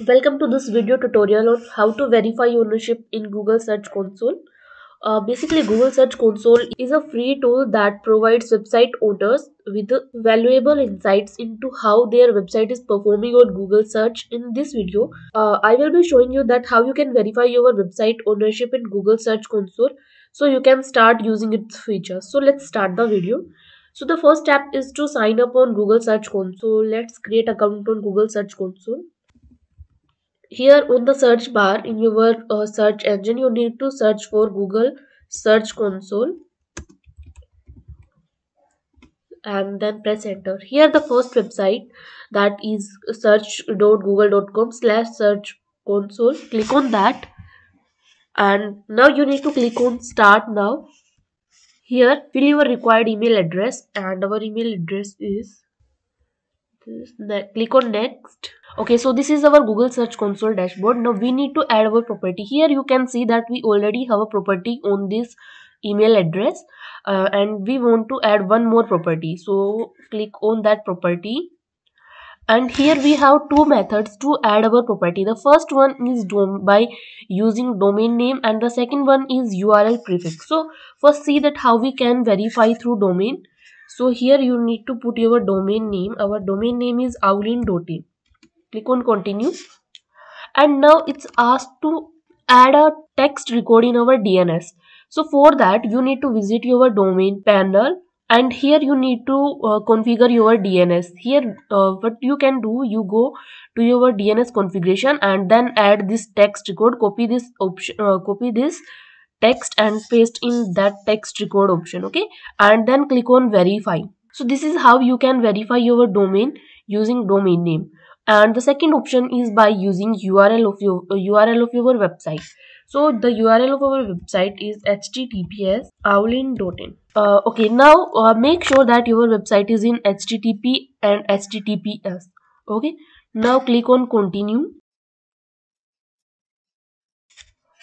Welcome to this video tutorial on how to verify ownership in Google Search Console. Uh, basically, Google Search Console is a free tool that provides website owners with valuable insights into how their website is performing on Google Search. In this video, uh, I will be showing you that how you can verify your website ownership in Google Search Console so you can start using its features. So let's start the video. So the first step is to sign up on Google Search Console. Let's create account on Google Search Console here on the search bar in your uh, search engine. You need to search for google search console and then press enter. Here the first website that is search.google.com slash search console. Click on that. And now you need to click on start now. Here fill your required email address and our email address is this click on next. Okay so this is our google search console dashboard. Now we need to add our property. Here you can see that we already have a property on this email address uh, and we want to add one more property. So click on that property. And here we have two methods to add our property. The first one is by using domain name and the second one is url prefix. So first see that how we can verify through domain so here you need to put your domain name. Our domain name is owlin.in click on continue. And now it's asked to add a text record in our dns so for that you need to visit your domain panel. And here you need to uh, configure your dns here uh, what you can do you go to your dns configuration and then add this text record. Copy this option uh, copy this text and paste in that text record option okay? And then click on verify. So this is how you can verify your domain using domain name. And the second option is by using url of your uh, url of your website. So the url of our website is https owlin.in uh, okay now uh, make sure that your website is in http and https okay? Now click on continue.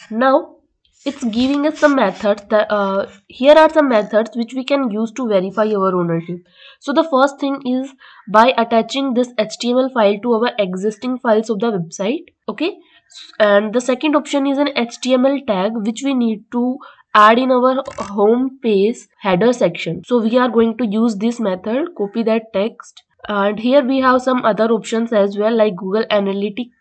Now it's giving us some methods that uh, here are some methods which we can use to verify our ownership. So the first thing is by attaching this html file to our existing files of the website okay? And the second option is an html tag which we need to add in our home page header section. So we are going to use this method copy that text. And here we have some other options as well like google analytics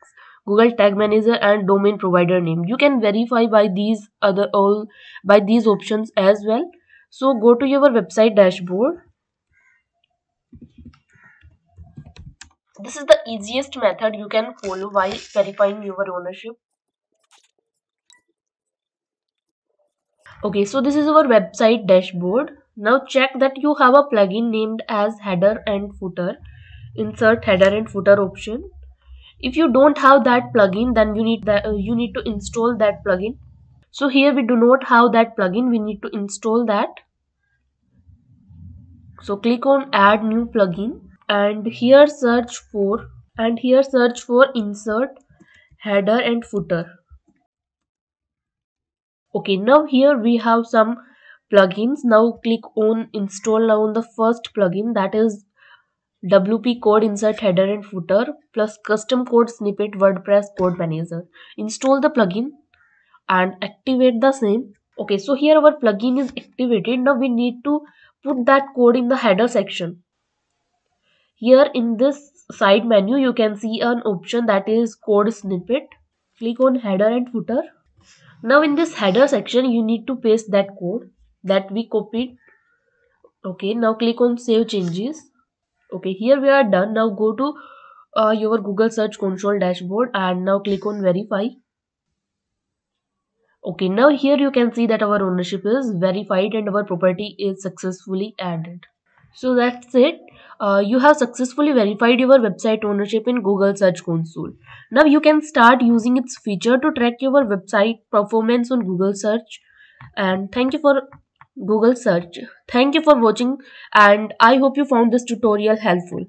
google tag manager and domain provider name. You can verify by these other all by these options as well. So go to your website dashboard. This is the easiest method you can follow while verifying your ownership. Okay so this is our website dashboard. Now check that you have a plugin named as header and footer. Insert header and footer option if you don't have that plugin then you need that uh, you need to install that plugin. So here we do not have that plugin. We need to install that. So click on add new plugin. And here search for and here search for insert header and footer. Okay now here we have some plugins. Now click on install now on the first plugin. That is WP code insert header and footer plus custom code snippet WordPress code manager. Install the plugin and activate the same. Okay, so here our plugin is activated. Now we need to put that code in the header section. Here in this side menu, you can see an option that is code snippet. Click on header and footer. Now in this header section, you need to paste that code that we copied. Okay, now click on save changes okay here we are done. Now go to uh, your google search console dashboard and now click on verify. Okay now here you can see that our ownership is verified and our property is successfully added. So that's it. Uh, you have successfully verified your website ownership in google search console. Now you can start using its feature to track your website performance on google search. And thank you for Google search. Thank you for watching and I hope you found this tutorial helpful.